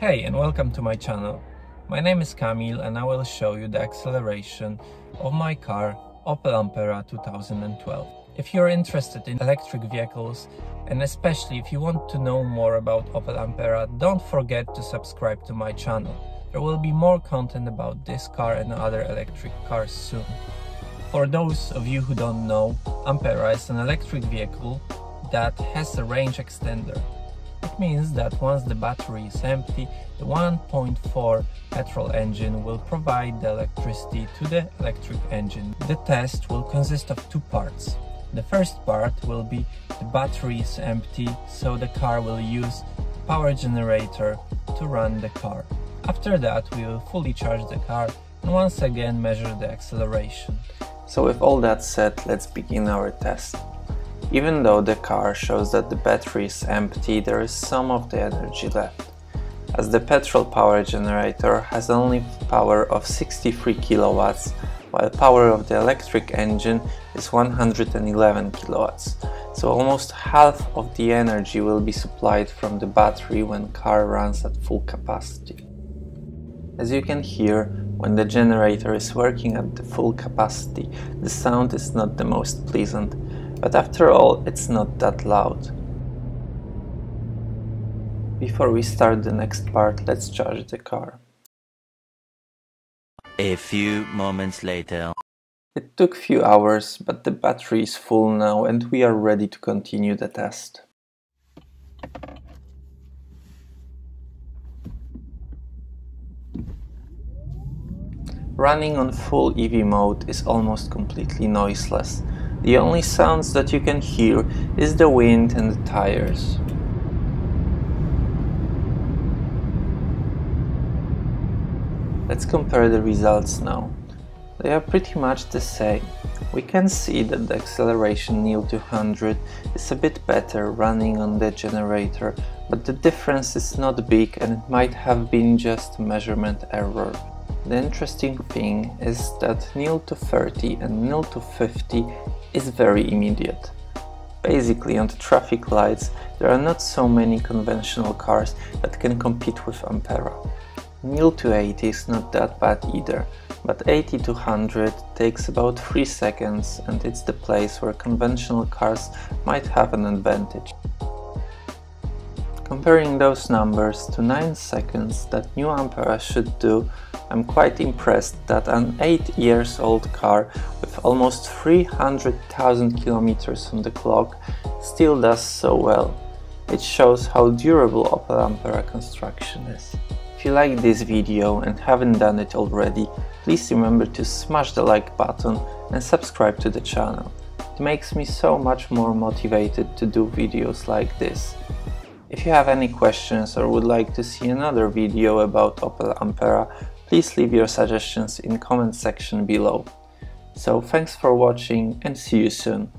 Hey and welcome to my channel. My name is Kamil and I will show you the acceleration of my car Opel Ampera 2012. If you're interested in electric vehicles and especially if you want to know more about Opel Ampera, don't forget to subscribe to my channel. There will be more content about this car and other electric cars soon. For those of you who don't know, Ampera is an electric vehicle that has a range extender. It means that once the battery is empty, the 1.4 petrol engine will provide the electricity to the electric engine. The test will consist of two parts. The first part will be the battery is empty, so the car will use the power generator to run the car. After that, we will fully charge the car and once again measure the acceleration. So with all that said, let's begin our test. Even though the car shows that the battery is empty, there is some of the energy left, as the petrol power generator has only power of 63 kilowatts, while power of the electric engine is 111 kilowatts, so almost half of the energy will be supplied from the battery when car runs at full capacity. As you can hear, when the generator is working at the full capacity, the sound is not the most pleasant, but after all, it's not that loud. Before we start the next part, let's charge the car. A few moments later. It took few hours, but the battery is full now and we are ready to continue the test. Running on full EV mode is almost completely noiseless. The only sounds that you can hear is the wind and the tires. Let's compare the results now. They are pretty much the same. We can see that the acceleration nil to 100 is a bit better running on the generator, but the difference is not big and it might have been just measurement error. The interesting thing is that nil to 30 and nil to 50 is very immediate. Basically on the traffic lights there are not so many conventional cars that can compete with Ampera. Nil to 80 is not that bad either, but 80 to 100 takes about 3 seconds and it's the place where conventional cars might have an advantage. Comparing those numbers to 9 seconds that new Ampera should do, I'm quite impressed that an 8 years old car with almost 300,000 kilometers on the clock still does so well. It shows how durable Opel Ampera construction is. If you like this video and haven't done it already, please remember to smash the like button and subscribe to the channel. It makes me so much more motivated to do videos like this. If you have any questions or would like to see another video about Opel Ampera, please leave your suggestions in comment section below. So thanks for watching and see you soon.